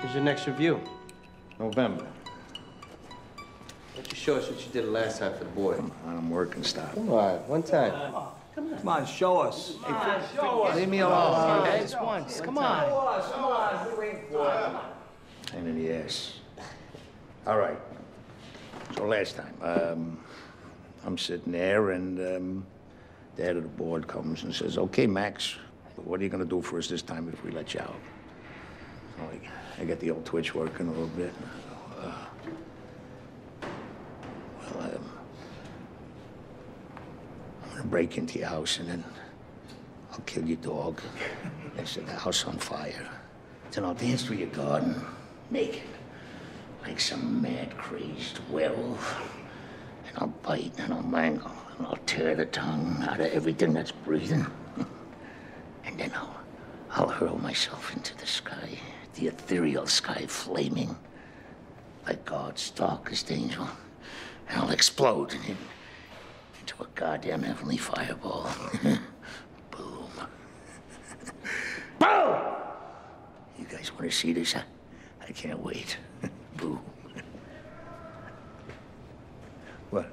When's your next review? November. Why don't you show us what you did last time for the board? I'm working stop. Come on, one time. Come on, come on, Come on show us. Leave me alone. Just once, come on. Pain in the ass. All right. So last time, um, I'm sitting there and, um, the head of the board comes and says, okay, Max, what are you gonna do for us this time if we let you out? So I, get the old twitch working a little bit. Uh, well, I'm gonna break into your house and then I'll kill your dog and set the house on fire. Then I'll dance through your garden, naked, like some mad, crazed werewolf. And I'll bite and I'll mangle and I'll tear the tongue out of everything that's breathing. And then I'll, I'll hurl myself into the sky, the ethereal sky flaming like God's darkest angel. And I'll explode in, into a goddamn heavenly fireball. Boom. Boom! You guys want to see this? I, I can't wait. Boom. what?